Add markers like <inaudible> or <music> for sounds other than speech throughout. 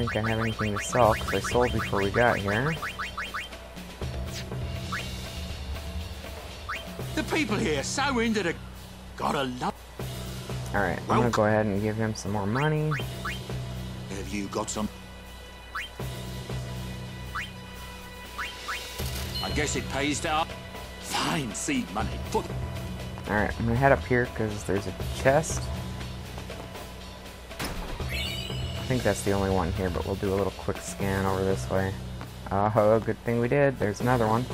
think I have anything to sell because I sold before we got here. The people here so into the... Gotta love... Alright, I'm gonna go ahead and give him some more money. Have you got some... I guess it pays to... Fine seed money. Alright, I'm gonna head up here because there's a chest. Think that's the only one here, but we'll do a little quick scan over this way. Oh, good thing we did. There's another one.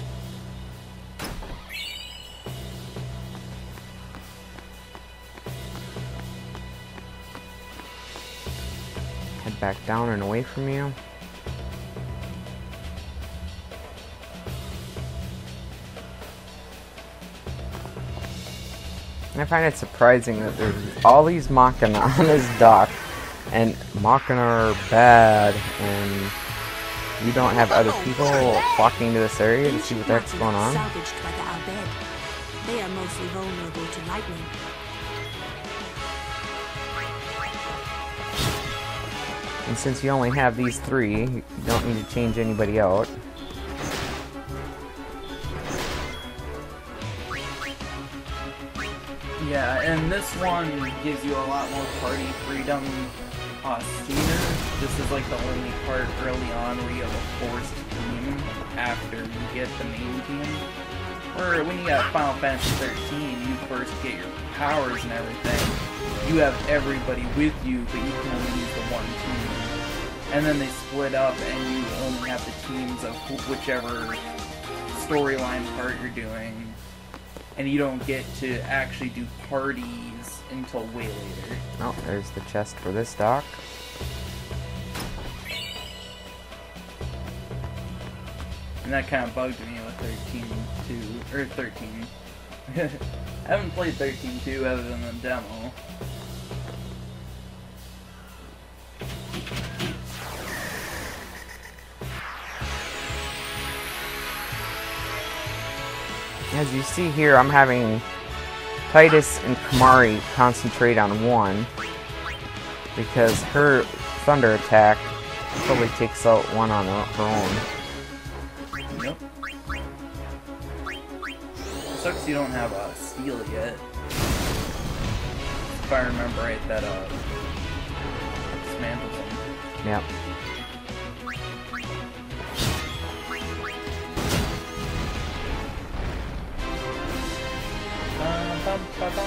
Head back down and away from you. I find it surprising that there's all these Machina on this dock, and Machina are bad, and you don't have other oh, people oh. flocking to this area to see what the heck's going on. Salvaged by the Al Bhed. They are mostly vulnerable to lightning. And since you only have these three, you don't need to change anybody out. Yeah, and this one gives you a lot more party freedom uh, sooner. This is like the only part early on where you have a forced team after you get the main team. Or when you got Final Fantasy 13, you first get your powers and everything. You have everybody with you, but you can only use the one team. And then they split up, and you only have the teams of whichever storyline part you're doing and you don't get to actually do parties until way later. Oh, there's the chest for this dock. And that kind of bugged me with 13 2 or 13. <laughs> I haven't played 13 2 other than the demo. As you see here, I'm having Tidus and Kimahri concentrate on one because her thunder attack probably takes out one on her own. Yep. Sucks you don't have a steel yet. If I remember right, that uh, dismantles them. Yep. Bum, bum, ba, bum.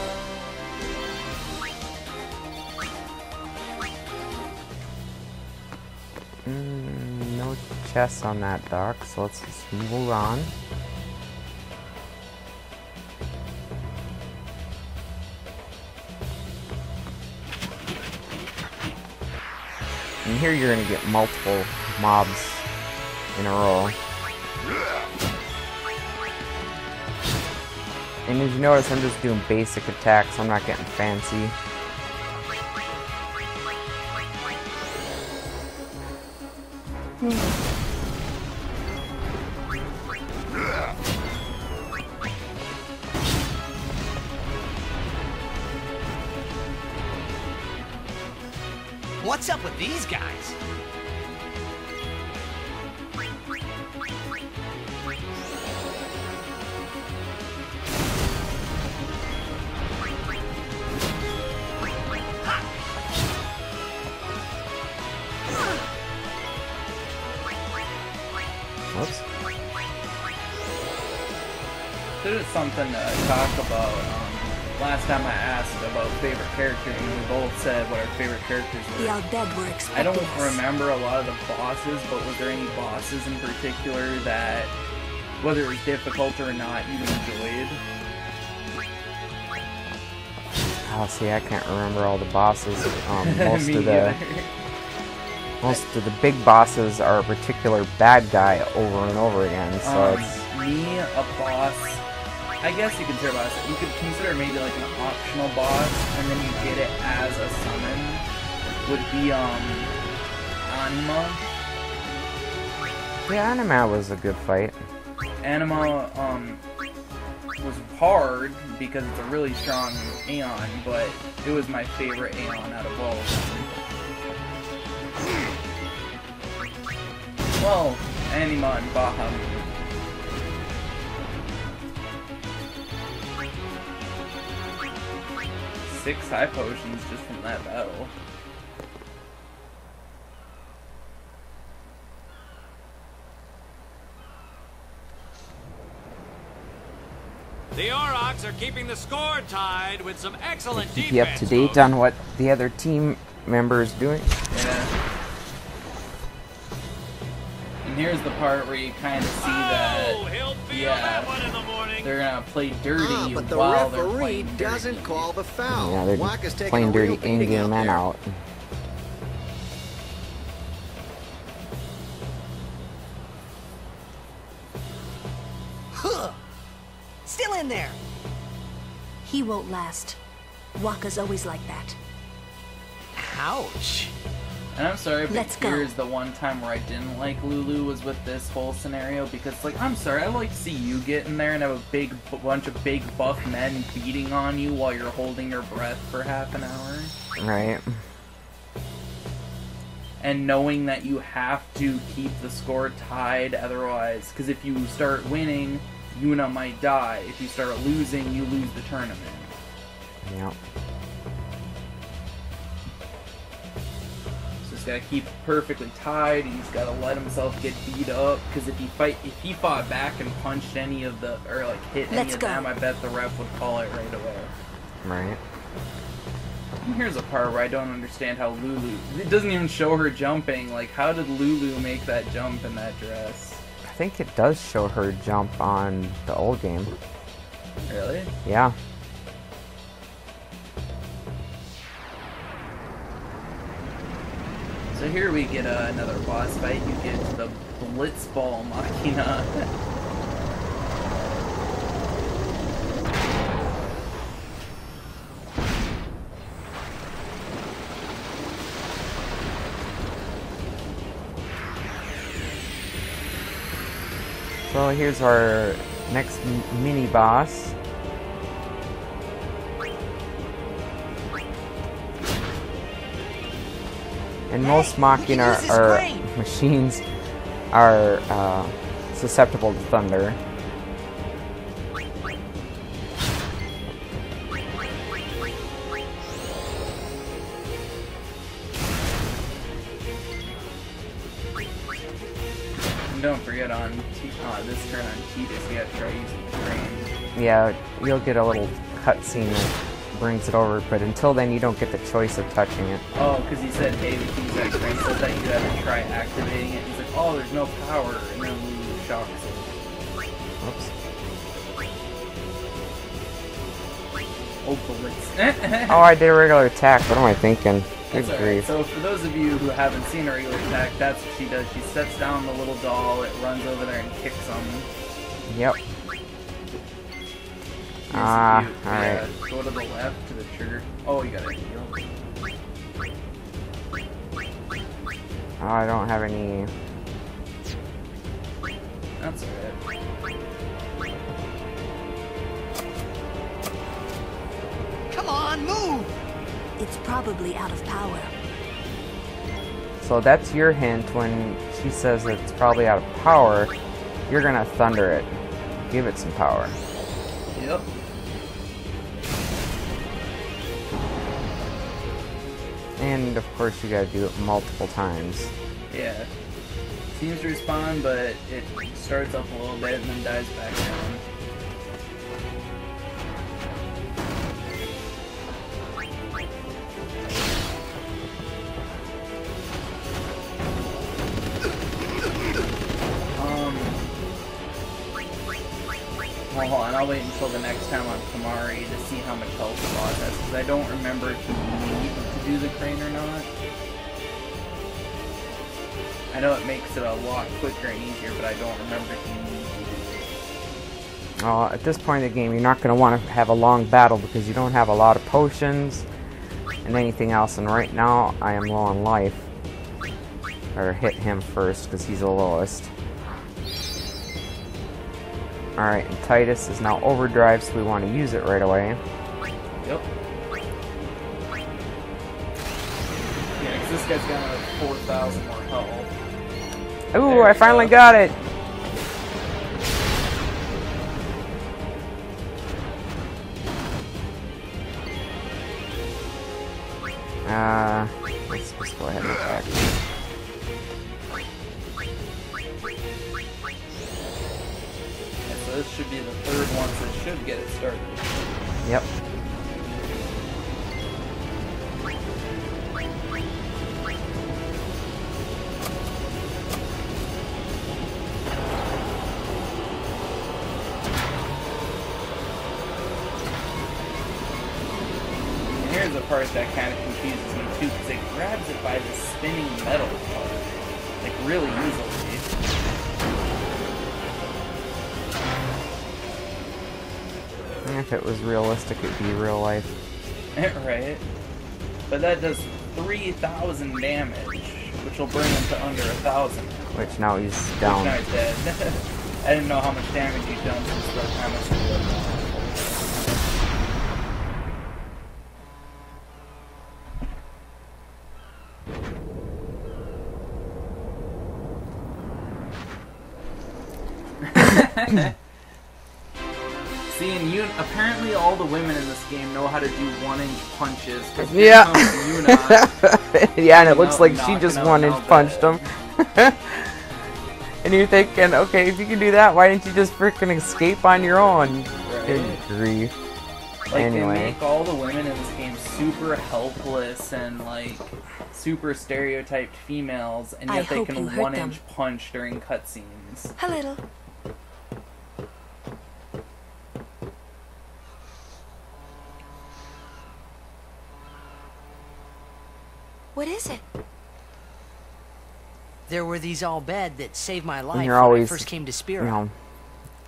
Mm, no chests on that dock, so let's just move on. And here you're gonna get multiple mobs in a row. And as you notice, I'm just doing basic attacks, I'm not getting fancy. What's up with these guys? Something to talk about. Um, last time I asked about favorite character, and we both said what our favorite characters were. Al Bhed were I don't us. remember a lot of the bosses, but was there any bosses in particular that, whether it was difficult or not, you enjoyed? Oh, see, I can't remember all the bosses. Um, <laughs> most of the either. most of the big bosses are a particular bad guy over and over again. So Um, it's me, a boss. I guess you could consider boss. You could consider maybe like an optional boss, and then you get it as a summon. Would be um, Anima. yeah, Anima was a good fight. Anima um was hard because it's a really strong Aeon, but it was my favorite Aeon out of all. Well, Anima and Bahamut. Six high potions just from that battle. The Aurochs are keeping the score tied with some excellent Keep defense. you up to date on what the other team member is doing. Yeah. Here's the part where you kind of see Oh, that he'll feel yeah, that one in the morning. they're gonna play dirty Ah, but the while they're referee playing dirty. doesn't call the foul. yeah, they're Wack is taking playing dirty beating in-game out men out. Huh. Still in there. He won't last. Wakka's always like that. Ouch. And I'm sorry, but Let's go. here's the one time where I didn't like Lulu was with this whole scenario because, like, I'm sorry, I like to see you get in there and have a big b- bunch of big buff men beating on you while you're holding your breath for half an hour, Right. and knowing that you have to keep the score tied otherwise, because if you start winning, Yuna might die. If you start losing, you lose the tournament. Yep. So he's gotta keep perfectly tied. He's gotta let himself get beat up because if he fight, if he fought back and punched any of the or like hit any Let's of go. them, I bet the ref would call it right away. Right. And here's a part where I don't understand how Lulu. It doesn't even show her jumping. Like, how did Lulu make that jump in that dress? I think it does show her jump on the old game. Really? Yeah. So here we get uh, another boss fight. You get the Blitzball Machina. So here's our next mini boss. And most Machina use this or machines are uh, susceptible to thunder. and don't forget on T- uh, this turn on Tidus, you gotta try using the crane. Yeah, you'll get a little cutscene that brings it over, but until then you don't get the choice of touching it. Oh, because he said, hey, we use that crane, so that you gotta try activating it. He's like, oh, there's no power, and then shocks it. Oops. Oh, bullets. <laughs> Oh, I did a regular attack. What am I thinking? Good That's grief. So for those of you who haven't seen a regular attack, that's what she does. She sets down the little doll, it runs over there and kicks them. Yep. Here's Ah, the view. alright. Yeah, go to the left to the trigger. Oh, you gotta heal. Oh, I don't have any. That's alright. Come on, move. It's probably out of power. So that's your hint when she says it's probably out of power. You're gonna thunder it. Give it some power. Yep. And of course, you gotta do it multiple times. Yeah. Seems to respawn, but it starts up a little bit and then dies back down. On. I'll wait until the next time on Kimahri to see how much health the boss has, because I don't remember if you need to do the crane or not. I know it makes it a lot quicker and easier, but I don't remember if you need to do. Uh, at this point in the game, you're not gonna want to have a long battle because you don't have a lot of potions and anything else. And right now, I am low on life. Or hit him first because he's the lowest. Alright, and Tidus is now overdrive, so we want to use it right away. Yep. Yeah, 'cause this guy's got 4,000 more health. Ooh, There I finally go. got it. Should be the third one, that should get it started. Yep. Here's the part that kind of confuses me too, because it grabs it by the spinning metal part, like really easily. If it was realistic, it'd be real life. <laughs> right? But that does 3,000 damage, which will bring him to under a 1,000. Which now he's Which down. now he's dead. <laughs> I didn't know how much damage he'd done since the time I saw it. <laughs> See, and you apparently all the women in this game know how to do one-inch punches. Yeah. Yuna. <laughs> yeah, and it looks like she just one inch punched him. <laughs> and you're thinking, okay, if you can do that, why didn't you just freaking escape on your own? Good grief. Like Anyway. they make all the women in this game super helpless and like super stereotyped females, and I yet they can one-inch punch during cutscenes. A little. What is it? There were these Al Bhed that saved my life And when you're I always, first came to you Spira. know,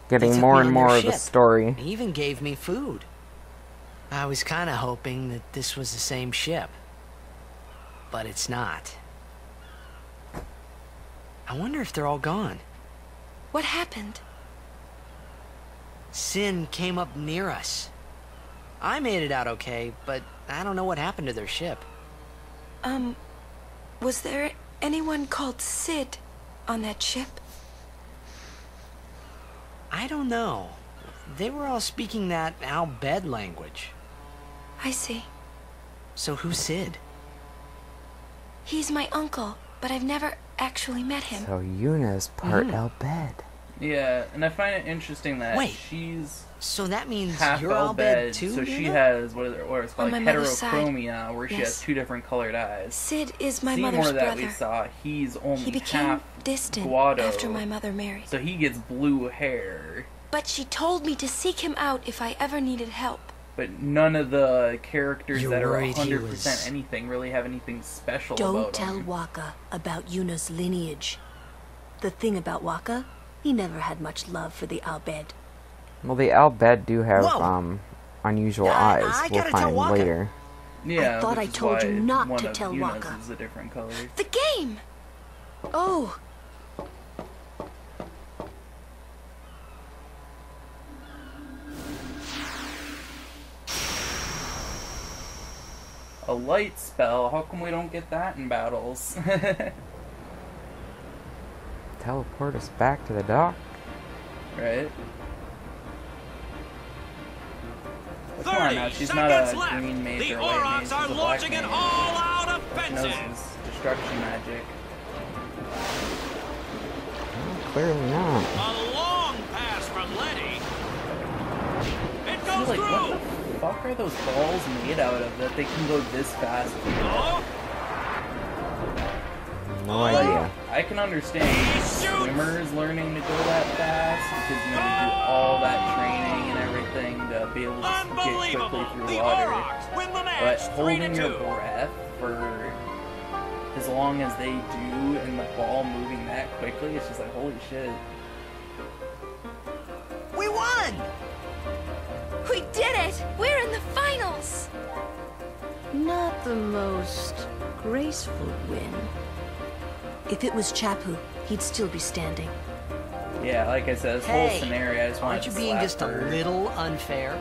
getting more and more of the story. They even gave me food. I was kind of hoping that this was the same ship. But it's not. I wonder if they're all gone. What happened? Sin came up near us. I made it out okay, but I don't know what happened to their ship. Um, was there anyone called Cid on that ship? I don't know. They were all speaking that Al Bhed language. I see. So who's Cid? He's my uncle, but I've never actually met him. So Yuna's part Mhm. Al Bhed. Yeah, and I find it interesting that Wait. she's So that means half you're Al all bed bed, too, so she has what is it, what it's called, like mother's side. heterochromia, where she has two different colored eyes. Cid is my Seymour mother's that brother. we saw, he's only He became half distant Guado, after my mother married. so he gets blue hair. But she told me to seek him out if I ever needed help. But none of the characters You're that are worried 100% was- anything really have anything special Don't tell them. Wakka about Yuna's lineage. The thing about Wakka, he never had much love for the Al Bhed. Well, the Al Bhed do have Whoa. um unusual I- eyes. I we'll gotta tell find later. Yeah, I thought I told you not one to of tell Yuna's Wakka. is a different color. The game! Oh, A light spell? How come we don't get that in battles? <laughs> Teleport us back to the dock. right? Come on now, she's not a left. green mage the or a white mage, Aurochs she's are a black launching an mage. all-out She knows offensive. destruction magic. Clearly not. A long pass from Letty. It goes like, through. what the fuck are those balls made out of that they can go this fast? Oh, No Like, idea. I can understand swimmers learning to go that fast because you know you do all that training and everything to be able to get unbelievable. quickly The through water. Win the But match. Three to holding your two. breath for as long as they do and the ball moving that quickly, it's just like holy shit. We won! we did it! We're in the finals! Not the most graceful win. If it was Chappu, he'd still be standing. Yeah, like I said, this whole scenario I just wanted Aren't you to being slap just a little unfair?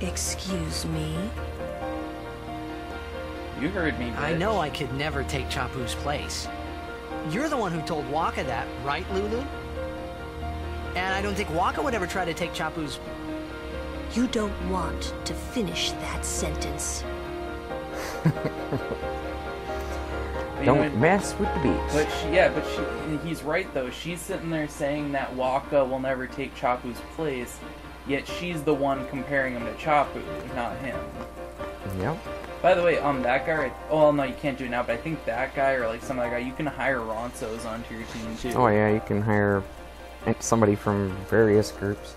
Excuse me? You heard me. I know I could never take Chappu's place. You're the one who told Wakka that, right, Lulu? And I don't think Wakka would ever try to take Chappu's... You don't want to finish that sentence. <laughs> Don't mess with the beach. But she, yeah, but she, he's right though. She's sitting there saying that Wakka will never take Chappu's place, yet she's the one comparing him to Chappu, not him. Yep. By the way, um, that guy. Oh well, no, you can't do it now. But I think that guy or like some other guy, you can hire Ronsos onto your team too. Oh yeah, you can hire somebody from various groups.